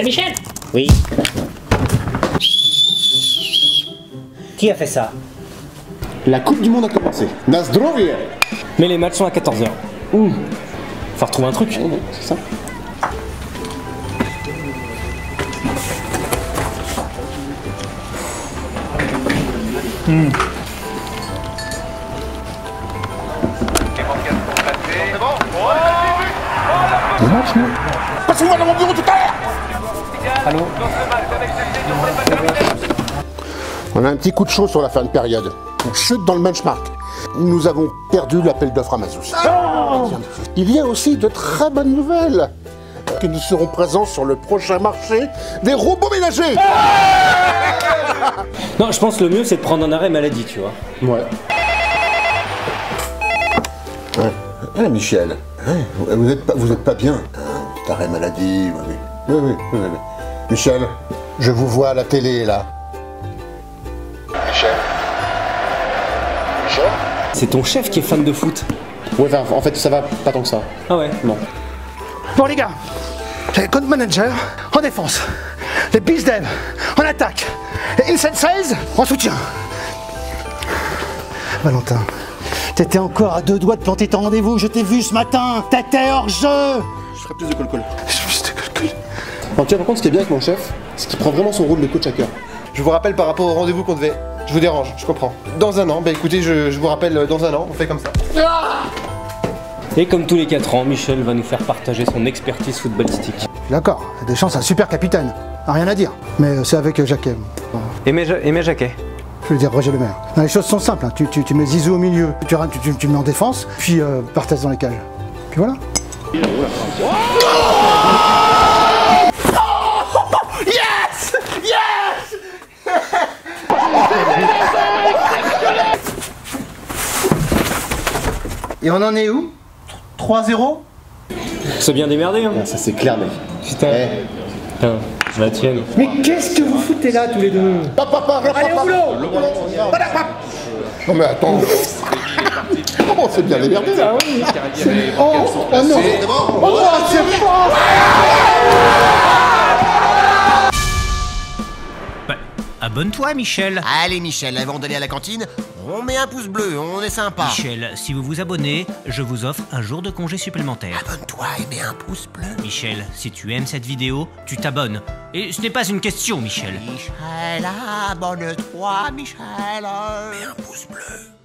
Eh Michel Oui. Qui a fait ça? La Coupe du Monde a commencé. Nazdrovie Mais les matchs sont à 14h. Ouh. Faut retrouver un truc. C'est ça Le match, non? Passez-moi dans mon bureau tout à l'heure Allô On a un petit coup de chaud sur la fin de période. On chute dans le benchmark. Nous avons perdu l'appel d'offres Amazon. Il y a aussi de très bonnes nouvelles. Que nous serons présents sur le prochain marché des robots ménagers. Non, je pense que le mieux c'est de prendre un arrêt maladie, tu vois. Ouais. Ouais. Eh, Michel, vous n'êtes pas, vous êtes pas bien. Hein, petit arrêt maladie, oui, oui. Oui, oui, oui, oui, oui. Michel, je vous vois à la télé, là. Michel Michel C'est ton chef qui est fan de foot. Ouais, enfin, en fait, ça va pas tant que ça. Ah ouais Non. Bon les gars, j'ai les compte manager en défense, les biz dev en attaque, et Inside 16 en soutien. Valentin, t'étais encore à deux doigts de planter ton rendez-vous, je t'ai vu ce matin, t'étais hors jeu Je ferai plus de col-col. Je te calcule. En tout cas, par contre, ce qui est bien avec mon chef, c'est qu'il prend vraiment son rôle de coach à cœur. Je vous rappelle par rapport au rendez-vous qu'on devait. Je vous dérange, je comprends. Dans un an, bah écoutez, je, je vous rappelle euh, dans un an, on fait comme ça. Et comme tous les 4 ans, Michel va nous faire partager son expertise footballistique. D'accord, des chances, un super capitaine, rien à dire. Mais euh, c'est avec euh, Jacquet. Aimé, Ja- Aimé Jacquet. je veux dire Roger Le Maire. Non, les choses sont simples, hein. tu, tu- tu mets Zizou au milieu, tu, tu, tu- tu mets en défense, puis euh, dans les cages. Puis voilà. Et on en est où? 3-0 C'est bien démerdé, hein. Ah, ça c'est clair, mec. Putain. Putain, la tienne. Mais qu'est-ce que vous foutez là tous les deux? Allez, au boulot Non mais attends. Oh, c'est bien démerdé là? Oh, oh non. Oh, c'est pas Abonne-toi, Michel. Allez Michel, avant d'aller à la cantine, on met un pouce bleu, on est sympa. Michel, si vous vous abonnez, je vous offre un jour de congé supplémentaire. Abonne-toi et mets un pouce bleu. Michel, si tu aimes cette vidéo, tu t'abonnes. Et ce n'est pas une question, Michel. Michel, abonne-toi, Michel. Mets un pouce bleu.